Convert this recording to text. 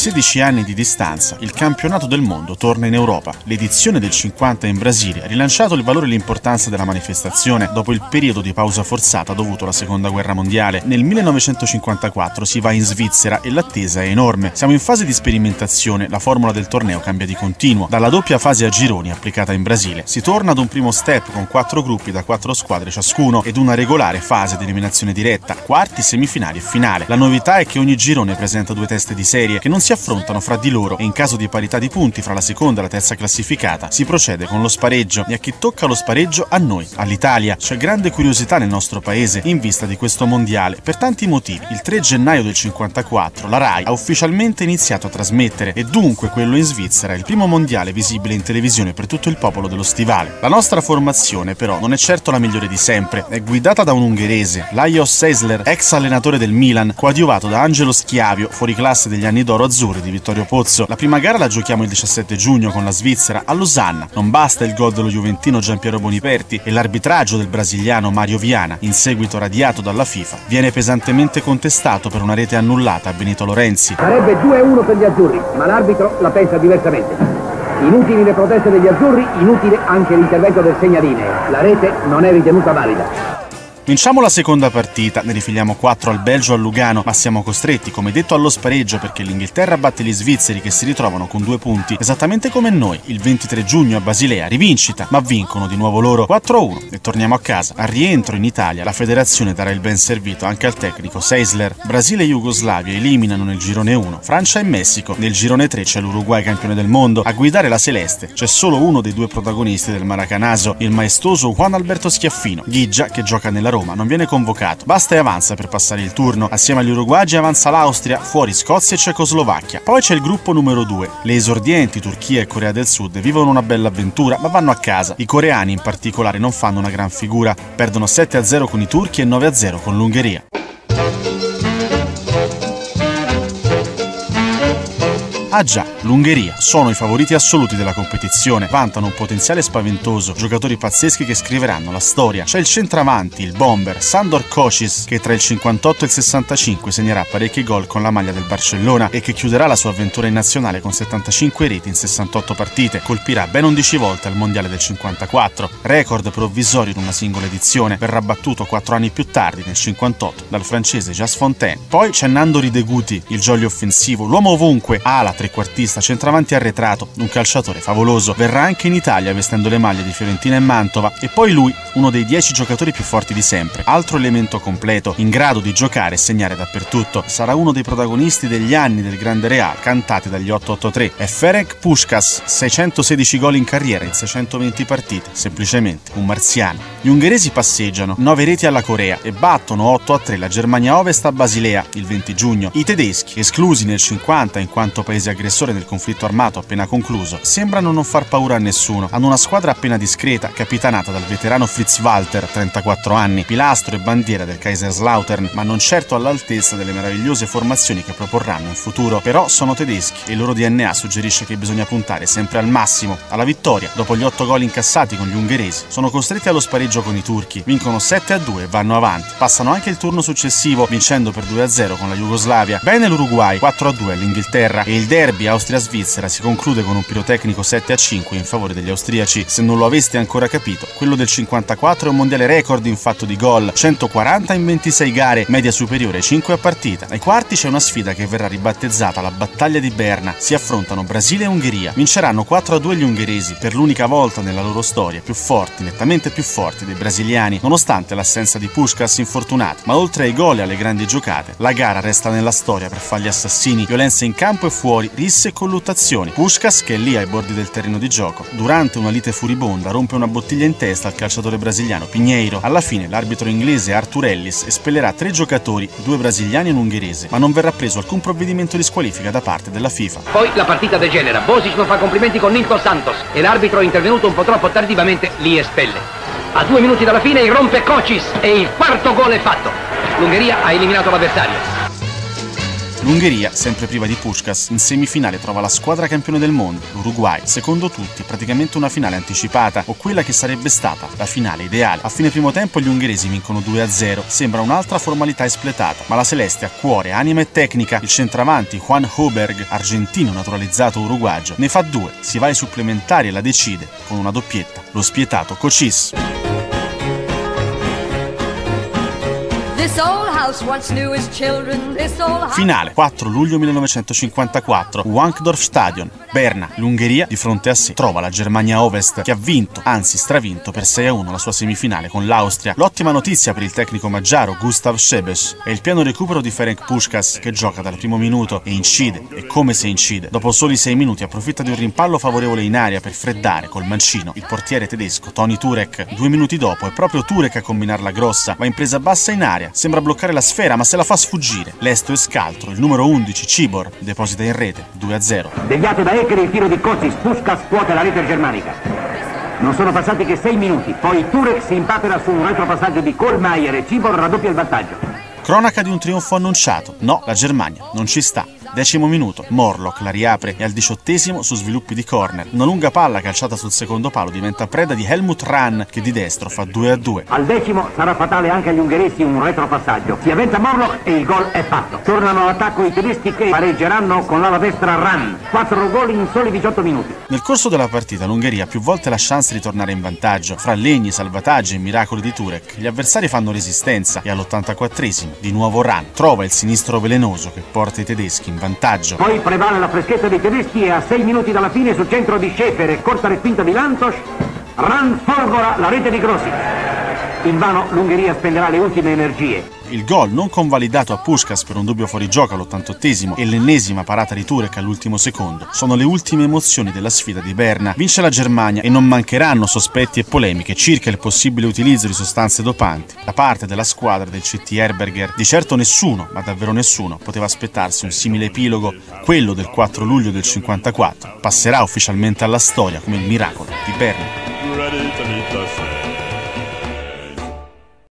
16 anni di distanza, il campionato del mondo torna in Europa. L'edizione del 50 in Brasile ha rilanciato il valore e l'importanza della manifestazione dopo il periodo di pausa forzata dovuto alla seconda guerra mondiale. Nel 1954 si va in Svizzera e l'attesa è enorme. Siamo in fase di sperimentazione, la formula del torneo cambia di continuo. Dalla doppia fase a gironi applicata in Brasile si torna ad un primo step con quattro gruppi da quattro squadre ciascuno ed una regolare fase di eliminazione diretta, quarti, semifinali e finale. La novità è che ogni girone presenta due teste di serie che non si affrontano fra di loro e in caso di parità di punti fra la seconda e la terza classificata si procede con lo spareggio e a chi tocca lo spareggio a noi, all'Italia. C'è grande curiosità nel nostro paese in vista di questo mondiale per tanti motivi. Il 3 gennaio del 54 la RAI ha ufficialmente iniziato a trasmettere e dunque quello in Svizzera è il primo mondiale visibile in televisione per tutto il popolo dello stivale. La nostra formazione però non è certo la migliore di sempre, è guidata da un ungherese, Lajos Seisler, ex allenatore del Milan, coadiuvato da Angelo Schiavio, fuori classe degli anni d'oro azzurri di Vittorio Pozzo. La prima gara la giochiamo il 17 giugno con la Svizzera a Losanna. Non basta il gol dello Juventino Giampiero Boniperti e l'arbitraggio del brasiliano Mario Viana, in seguito radiato dalla FIFA, viene pesantemente contestato per una rete annullata a Benito Lorenzi. Sarebbe 2-1 per gli azzurri, ma l'arbitro la pensa diversamente. Inutili le proteste degli azzurri, inutile anche l'intervento del segnaline. La rete non è ritenuta valida. Vinciamo la seconda partita, ne rifiliamo 4 al Belgio al Lugano, ma siamo costretti, come detto, allo spareggio perché l'Inghilterra batte gli svizzeri che si ritrovano con due punti, esattamente come noi, il 23 giugno a Basilea, rivincita, ma vincono di nuovo loro 4-1 e torniamo a casa. Al rientro in Italia la federazione darà il ben servito anche al tecnico Seisler. Brasile e Jugoslavia eliminano nel girone 1, Francia e Messico. Nel girone 3 c'è l'Uruguay campione del mondo. A guidare la Celeste c'è solo uno dei due protagonisti del Maracanaso, il maestoso Juan Alberto Schiaffino, Ghigia che gioca nella Roma non viene convocato. Basta e avanza per passare il turno. Assieme agli uruguagi avanza l'Austria, fuori Scozia e Cecoslovacchia. Poi c'è il gruppo numero 2. Le esordienti Turchia e Corea del Sud vivono una bella avventura, ma vanno a casa. I coreani in particolare non fanno una gran figura, perdono 7-0 con i turchi e 9-0 con l'Ungheria. Ah già, l'Ungheria. Sono i favoriti assoluti della competizione, vantano un potenziale spaventoso, giocatori pazzeschi che scriveranno la storia. C'è il centravanti, il bomber, Sandor Kocis, che tra il 58 e il 65 segnerà parecchi gol con la maglia del Barcellona e che chiuderà la sua avventura in nazionale con 75 reti in 68 partite, colpirà ben 11 volte al mondiale del 54, record provvisorio in una singola edizione, verrà battuto 4 anni più tardi, nel 58, dal francese Jas Fontaine. Poi c'è Nando Rideguti, il jolly offensivo, l'uomo ovunque, ala trequartista, centravanti arretrato, un calciatore favoloso. Verrà anche in Italia vestendo le maglie di Fiorentina e Mantova e poi lui, uno dei dieci giocatori più forti di sempre. Altro elemento completo, in grado di giocare e segnare dappertutto. Sarà uno dei protagonisti degli anni del Grande Real, cantati dagli 883. È Ferenc Puskas, 616 gol in carriera in 620 partite, semplicemente un marziano. Gli ungheresi passeggiano, 9 reti alla Corea e battono 8 a 3 la Germania Ovest a Basilea il 20 giugno. I tedeschi, esclusi nel 50 in quanto paese aggressore nel conflitto armato appena concluso, sembrano non far paura a nessuno. Hanno una squadra appena discreta, capitanata dal veterano Fritz Walter, 34 anni, pilastro e bandiera del Kaiserslautern, ma non certo all'altezza delle meravigliose formazioni che proporranno in futuro. Però sono tedeschi e il loro DNA suggerisce che bisogna puntare sempre al massimo, alla vittoria. Dopo gli 8 gol incassati con gli ungheresi, sono costretti allo spareggio con i turchi, vincono 7 a 2 e vanno avanti. Passano anche il turno successivo, vincendo per 2 a 0 con la Jugoslavia. Bene l'Uruguay, 4 a 2 all'Inghilterra e il derby Austria-Svizzera si conclude con un pirotecnico 7 a 5 in favore degli austriaci. Se non lo aveste ancora capito, quello del 54 è un mondiale record in fatto di gol, 140 in 26 gare, media superiore ai 5 a partita. Ai quarti c'è una sfida che verrà ribattezzata la battaglia di Berna. Si affrontano Brasile e Ungheria. Vinceranno 4 a 2 gli ungheresi, per l'unica volta nella loro storia, più forti, nettamente più forti dei brasiliani, nonostante l'assenza di Pushkas infortunato. Ma oltre ai gol e alle grandi giocate, la gara resta nella storia per falli assassini, violenze in campo e fuori, risse e colluttazioni. Puskas, che è lì ai bordi del terreno di gioco, durante una lite furibonda rompe una bottiglia in testa al calciatore brasiliano Pinheiro. Alla fine l'arbitro inglese Arthur Ellis espellerà tre giocatori, due brasiliani e un ungherese, ma non verrà preso alcun provvedimento di squalifica da parte della FIFA. Poi la partita degenera. Bosic non fa complimenti con Nilton Santos e l'arbitro intervenuto un po' troppo tardivamente li espelle. A due minuti dalla fine irrompe Kocis e il quarto gol è fatto. L'Ungheria ha eliminato l'avversario. L'Ungheria, sempre priva di Pushkas, in semifinale trova la squadra campione del mondo, l'Uruguay, secondo tutti praticamente una finale anticipata o quella che sarebbe stata la finale ideale. A fine primo tempo gli ungheresi vincono 2-0, sembra un'altra formalità espletata, ma la Celeste ha cuore, anima e tecnica, il centravanti Juan Hoberg, argentino naturalizzato uruguagio, ne fa due, si va ai supplementari e la decide con una doppietta, lo spietato Cocis. Finale 4 luglio 1954, Wankdorf Stadion. Berna, l'Ungheria, di fronte a sé trova la Germania Ovest che ha vinto, anzi stravinto per 6-1 la sua semifinale con l'Austria. L'ottima notizia per il tecnico maggiaro Gustav Schebes è il piano recupero di Ferenc Puskas che gioca dal primo minuto e incide, e come se incide. Dopo soli 6 minuti approfitta di un rimpallo favorevole in aria per freddare col mancino il portiere tedesco Tony Turek. Due minuti dopo è proprio Turek a combinarla grossa, va in presa bassa in aria, sembra bloccare la sfera ma se la fa sfuggire. Lesto e scaltro, il numero 11 Cibor deposita in rete 2-0. Deviato da Ecker il tiro di Cosis, Puskas scuote la rete germanica. Non sono passati che 6 minuti, poi Turek si impapera su un retropassaggio di Kohlmeier e Cibor raddoppia il vantaggio. Cronaca di un trionfo annunciato. No, la Germania non ci sta. Decimo minuto, Morlock la riapre e al diciottesimo su sviluppi di corner. Una lunga palla calciata sul secondo palo diventa preda di Helmut Rahn che di destro fa 2 a 2. Al decimo sarà fatale anche agli ungheresi un retropassaggio. Si avventa Morlock e il gol è fatto. Tornano all'attacco i tedeschi che pareggeranno con l'ala destra Rahn. 4 gol in soli 18 minuti. Nel corso della partita l'Ungheria ha più volte la chance di tornare in vantaggio. Fra legni, salvataggi e miracoli di Turek, gli avversari fanno resistenza e all'84esimo di nuovo Rahn trova il sinistro velenoso che porta i tedeschi in vantaggio. Poi prevale la freschezza dei tedeschi e a 6 minuti dalla fine sul centro di Schaefer e corta respinta di Lantos, Ran folgora la rete di Grossi. Invano l'Ungheria spenderà le ultime energie. Il gol non convalidato a Puskas per un dubbio fuorigioco all'88esimo e l'ennesima parata di Turek all'ultimo secondo sono le ultime emozioni della sfida di Berna. Vince la Germania e non mancheranno sospetti e polemiche circa il possibile utilizzo di sostanze dopanti da parte della squadra del CT Herberger. Di certo nessuno, ma davvero nessuno, poteva aspettarsi un simile epilogo, quello del 4 luglio del 54. Passerà ufficialmente alla storia come il miracolo di Berna.